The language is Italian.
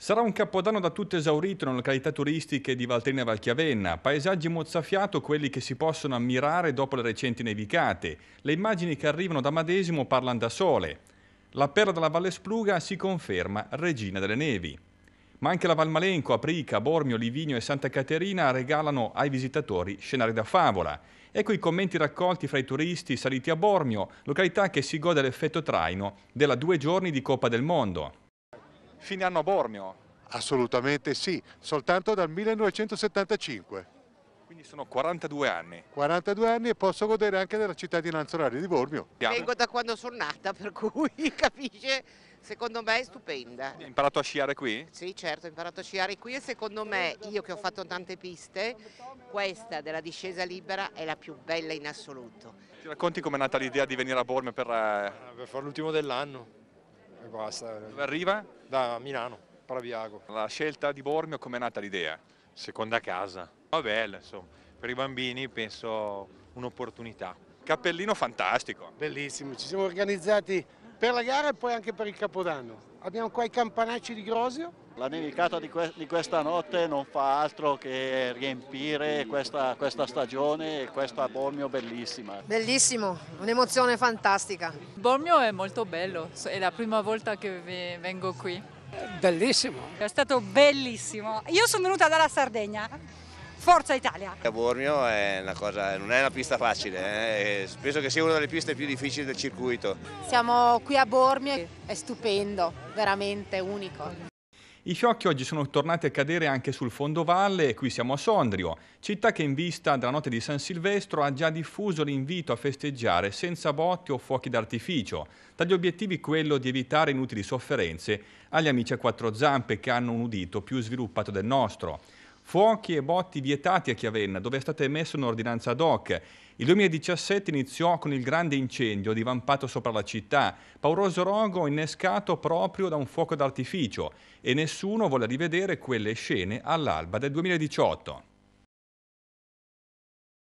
Sarà un capodanno da tutto esaurito nelle località turistiche di Valtrina e Valchiavenna, paesaggi mozzafiato quelli che si possono ammirare dopo le recenti nevicate. Le immagini che arrivano da Madesimo parlano da sole. La perla della Valle Spluga si conferma regina delle nevi. Ma anche la Valmalenco, Aprica, Bormio, Livigno e Santa Caterina regalano ai visitatori scenari da favola. Ecco i commenti raccolti fra i turisti saliti a Bormio, località che si gode l'effetto traino della due giorni di Coppa del Mondo. Fine anno a Bormio? Assolutamente sì, soltanto dal 1975. Quindi sono 42 anni. 42 anni e posso godere anche della cittadinanza oraria di Bormio. Vengo da quando sono nata, per cui capisce, secondo me è stupenda. Hai imparato a sciare qui? Sì, certo, ho imparato a sciare qui e secondo me, io che ho fatto tante piste, questa della discesa libera è la più bella in assoluto. Ci racconti com'è nata l'idea di venire a Bormio per... eh, Per fare l'ultimo dell'anno e basta. Dove arriva? Da Milano, Praviago. La scelta di Bormio, com'è nata l'idea? Seconda casa. Va bella, insomma. Per i bambini penso un'opportunità. Cappellino fantastico. Bellissimo, ci siamo organizzati per la gara e poi anche per il Capodanno. Abbiamo qua i campanacci di Grosio. La nevicata di, que- di questa notte non fa altro che riempire questa, questa stagione e questa Bormio bellissima. Bellissimo, un'emozione fantastica. Bormio è molto bello, è la prima volta che ve- vengo qui. Bellissimo. È stato bellissimo. Io sono venuta dalla Sardegna. Forza Italia! A Bormio è una cosa, non è una pista facile, eh, penso che sia una delle piste più difficili del circuito. Siamo qui a Bormio, è stupendo, veramente unico. I fiocchi oggi sono tornati a cadere anche sul fondovalle e qui siamo a Sondrio, città che in vista della notte di San Silvestro ha già diffuso l'invito a festeggiare senza botti o fuochi d'artificio. Dagli obiettivi quello di evitare inutili sofferenze agli amici a quattro zampe che hanno un udito più sviluppato del nostro. Fuochi e botti vietati a Chiavenna, dove è stata emessa un'ordinanza ad hoc. Il 2017 iniziò con il grande incendio divampato sopra la città, pauroso rogo innescato proprio da un fuoco d'artificio e nessuno vuole rivedere quelle scene all'alba del 2018.